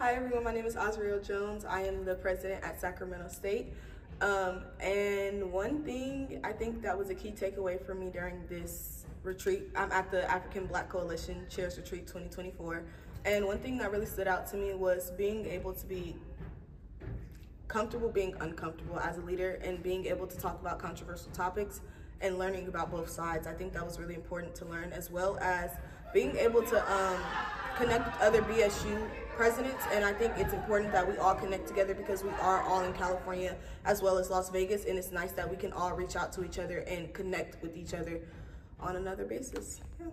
Hi everyone, my name is Azriel Jones. I am the president at Sacramento State. Um, and one thing I think that was a key takeaway for me during this retreat, I'm at the Afrikan Black Coalition Chairs Retreat 2024. And one thing that really stood out to me was being able to be comfortable being uncomfortable as a leader and being able to talk about controversial topics and learning about both sides. I think that was really important to learn as well as being able to um, connect with other BSU presidents. And I think it's important that we all connect together because we are all in California as well as Las Vegas. And it's nice that we can all reach out to each other and connect with each other on another basis. Yeah.